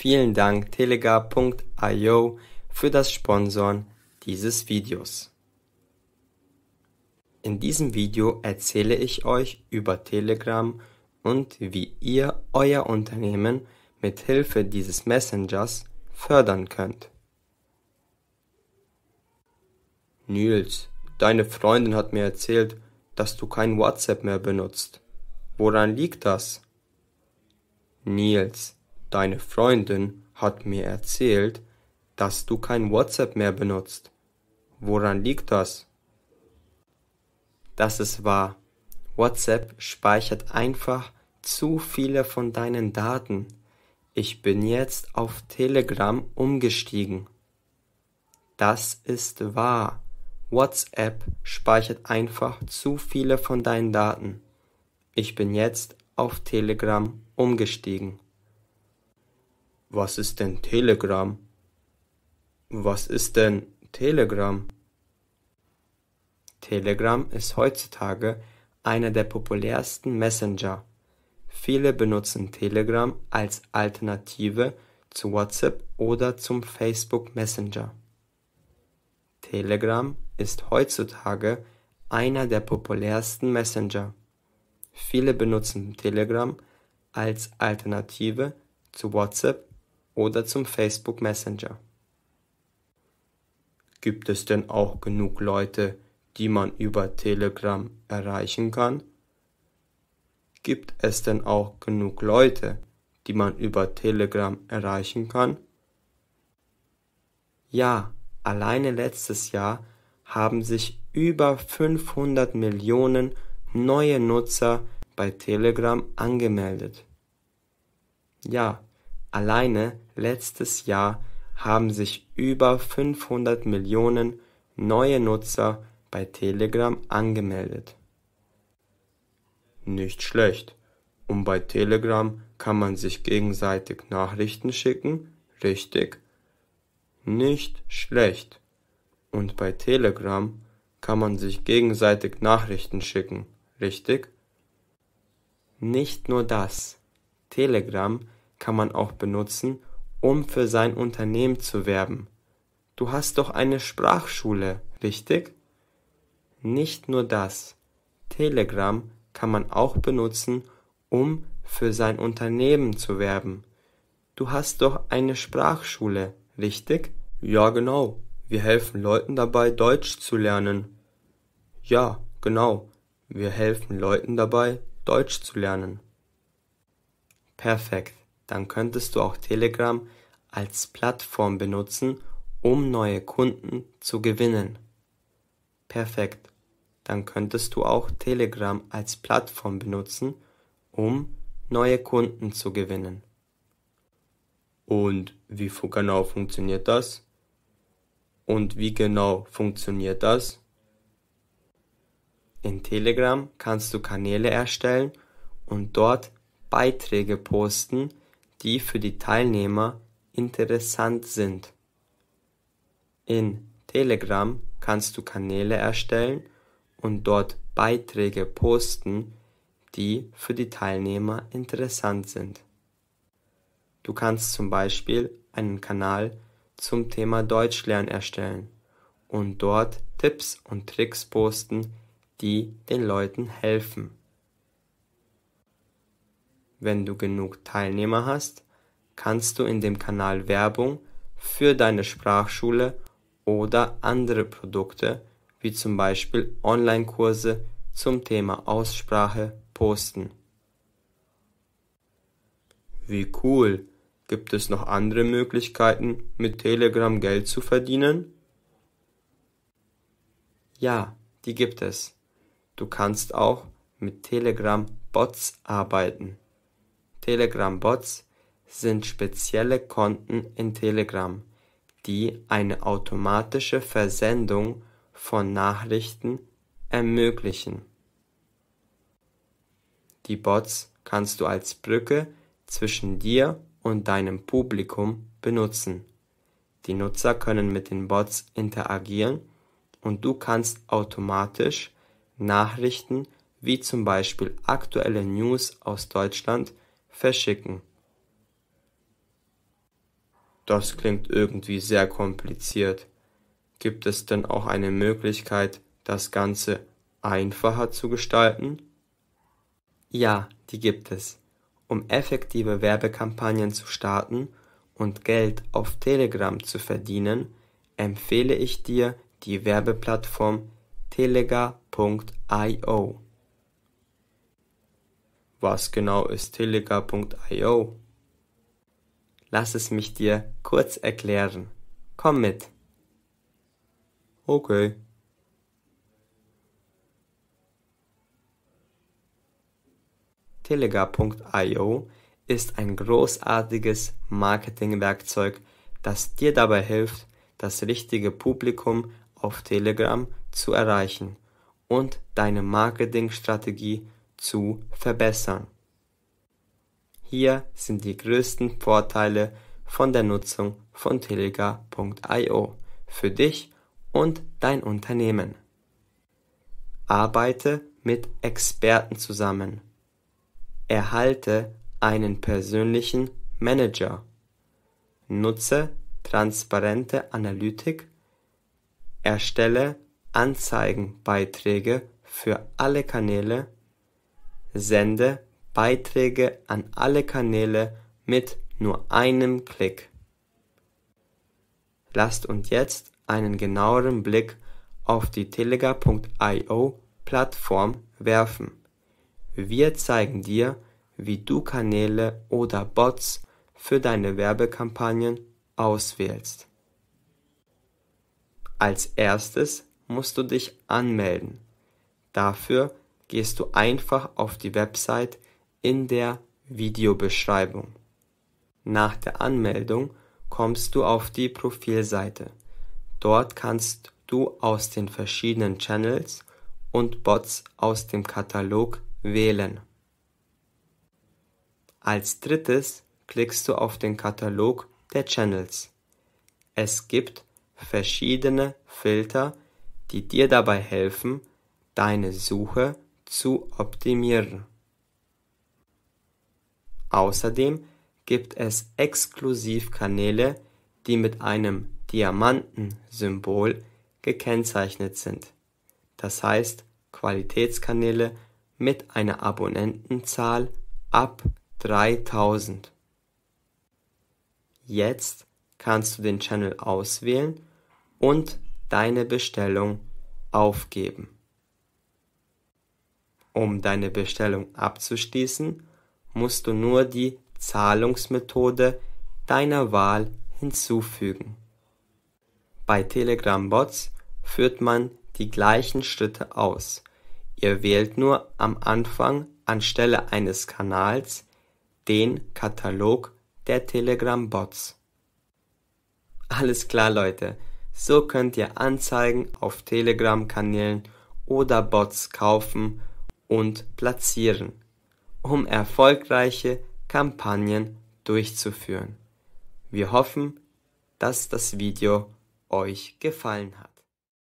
Vielen Dank Telega.io für das Sponsoren dieses Videos. In diesem Video erzähle ich euch über Telegram und wie ihr euer Unternehmen mit Hilfe dieses Messengers fördern könnt. Nils, deine Freundin hat mir erzählt, dass du kein WhatsApp mehr benutzt. Woran liegt das? Nils, deine Freundin hat mir erzählt, dass du kein WhatsApp mehr benutzt. Woran liegt das? Das ist wahr. WhatsApp speichert einfach zu viele von deinen Daten. Ich bin jetzt auf Telegram umgestiegen. Das ist wahr. WhatsApp speichert einfach zu viele von deinen Daten. Ich bin jetzt auf Telegram umgestiegen. Was ist denn Telegram? Was ist denn Telegram? Telegram ist heutzutage einer der populärsten Messenger. Viele benutzen Telegram als Alternative zu WhatsApp oder zum Facebook Messenger. Telegram ist heutzutage einer der populärsten Messenger. Viele benutzen Telegram als Alternative zu WhatsApp oder zum Facebook Messenger. Gibt es denn auch genug Leute, die man über Telegram erreichen kann? Gibt es denn auch genug Leute, die man über Telegram erreichen kann? Ja, alleine letztes Jahr haben sich über 500 Millionen neue Nutzer bei Telegram angemeldet. Ja, alleine letztes Jahr haben sich über 500 Millionen neue Nutzer bei Telegram angemeldet. Nicht schlecht. Und bei Telegram kann man sich gegenseitig Nachrichten schicken, richtig? Nicht schlecht. Und bei Telegram kann man sich gegenseitig Nachrichten schicken, richtig? Nicht nur das. Telegram kann man auch benutzen, um für sein Unternehmen zu werben. Du hast doch eine Sprachschule, richtig? Nicht nur das. Telegram kann man auch benutzen, um für sein Unternehmen zu werben. Du hast doch eine Sprachschule, richtig? Ja, genau. Wir helfen Leuten dabei, Deutsch zu lernen. Ja, genau. Wir helfen Leuten dabei, Deutsch zu lernen. Perfekt. Dann könntest du auch Telegram als Plattform benutzen, um neue Kunden zu gewinnen. Perfekt dann könntest du auch Telegram als Plattform benutzen, um neue Kunden zu gewinnen. Und wie genau funktioniert das? Und wie genau funktioniert das? In Telegram kannst du Kanäle erstellen und dort Beiträge posten, die für die Teilnehmer interessant sind. In Telegram kannst du Kanäle erstellen und dort Beiträge posten, die für die Teilnehmer interessant sind. Du kannst zum Beispiel einen Kanal zum Thema Deutschlernen erstellen und dort Tipps und Tricks posten, die den Leuten helfen. Wenn du genug Teilnehmer hast, kannst du in dem Kanal Werbung für deine Sprachschule oder andere Produkte wie zum Beispiel Online-Kurse zum Thema Aussprache posten. Wie cool! Gibt es noch andere Möglichkeiten, mit Telegram Geld zu verdienen? Ja, die gibt es. Du kannst auch mit Telegram Bots arbeiten. Telegram Bots sind spezielle Konten in Telegram, die eine automatische Versendung von Nachrichten ermöglichen. Die Bots kannst du als Brücke zwischen dir und deinem Publikum benutzen. Die Nutzer können mit den Bots interagieren und du kannst automatisch Nachrichten wie zum Beispiel aktuelle News aus Deutschland verschicken. Das klingt irgendwie sehr kompliziert. Gibt es denn auch eine Möglichkeit, das Ganze einfacher zu gestalten? Ja, die gibt es. Um effektive Werbekampagnen zu starten und Geld auf Telegram zu verdienen, empfehle ich dir die Werbeplattform telega.io. Was genau ist telega.io? Lass es mich dir kurz erklären. Komm mit. Okay. Telega.io ist ein großartiges Marketingwerkzeug, das dir dabei hilft, das richtige Publikum auf Telegram zu erreichen und deine Marketingstrategie zu verbessern. Hier sind die größten Vorteile von der Nutzung von Telega.io für dich und dein Unternehmen. Arbeite mit Experten zusammen. Erhalte einen persönlichen Manager. Nutze transparente Analytik. Erstelle Anzeigenbeiträge für alle Kanäle. Sende Beiträge an alle Kanäle mit nur einem Klick. Lasst uns jetzt einen genaueren Blick auf die Telega.io Plattform werfen. Wir zeigen dir, wie du Kanäle oder Bots für deine Werbekampagnen auswählst. Als erstes musst du dich anmelden. Dafür gehst du einfach auf die Website in der Videobeschreibung. Nach der Anmeldung kommst du auf die Profilseite. Dort kannst du aus den verschiedenen Channels und Bots aus dem Katalog wählen. Als drittes klickst du auf den Katalog der Channels. Es gibt verschiedene Filter, die dir dabei helfen, deine Suche zu optimieren. Außerdem gibt es Exklusivkanäle, die mit einem Diamanten-Symbol gekennzeichnet sind, das heißt Qualitätskanäle mit einer Abonnentenzahl ab 3000. Jetzt kannst du den Channel auswählen und deine Bestellung aufgeben. Um deine Bestellung abzuschließen, musst du nur die Zahlungsmethode deiner Wahl hinzufügen. Bei Telegram Bots führt man die gleichen Schritte aus. Ihr wählt nur am Anfang anstelle eines Kanals den Katalog der Telegram Bots. Alles klar Leute, so könnt ihr Anzeigen auf Telegram Kanälen oder Bots kaufen und platzieren um erfolgreiche Kampagnen durchzuführen. Wir hoffen, dass das Video euch gefallen hat.